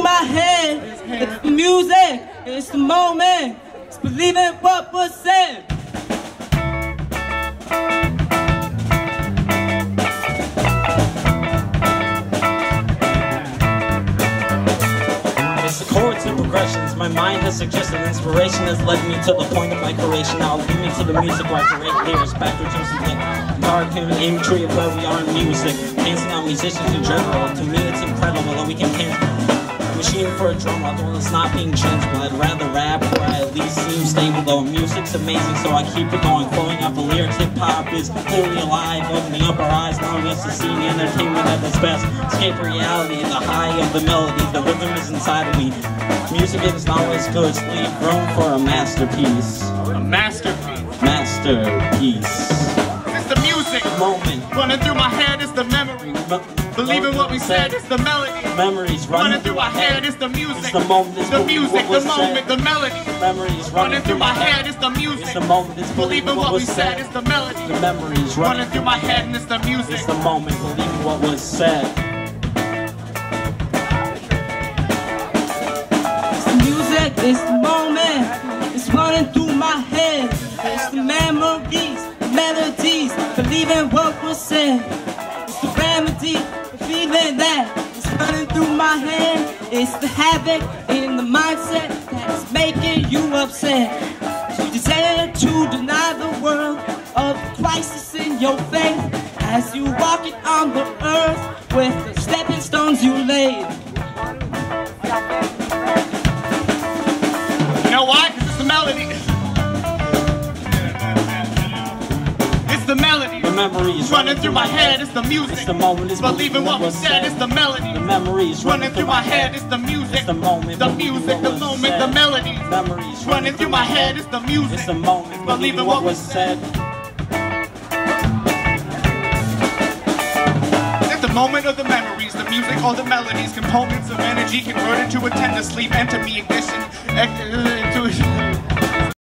through my head. It's the music, it's the moment. It's believing what was said. It's the chords and progressions. My mind has suggested inspiration has led me to the point of my creation. Now lead me to the music where I create lyrics, backwards and something. Guitar, pin, aim tree of where we are in music. Dancing on musicians in general. To me, it's incredible that we can can machine for a drum, although it's not being changed. But I'd rather rap where I at least seem stable. Though music's amazing, so I keep it going. Flowing off the lyrics, hip hop is clearly alive, opening up our eyes, allowing us to see the entertainment at its best. Escape reality, the high of the melody, the rhythm is inside of me. Music is not always good, so leave room for a masterpiece. A masterpiece. Masterpiece. It's the music Moment. running through my head. It's the memory. Believing what we said. It's the melody. Memories Running through my head. It's the music. It's the moment. It's The music. The moment. said. The melody. Memories Running through my head. It's the music. It's the moment. It's Believing what we said. It's the melody. The memories Running through my head. And it's the music. It's the moment, believing what was said. It's the music, it's the moment. It's running through my head. It's the memories, the melodies, believing what was said. It's the remedy, the feeling that is running through my head. It's the havoc in the mindset that's making you upset. You desire to deny the world of crisis in your faith as you walk it on the earth with the stepping stones you laid. Memories Running through my head. It's the music. It's the moment, it's Believing what was said. It's the melody. The memories Running through my head. It's the music. It's the moment, The music. The moment. The melody. Memories Running through my head. It's the music. It's the moment, Believing what was said. Moment of the memories, the music, all the melodies, components of energy converted to a tender sleep, enter me ignition. to-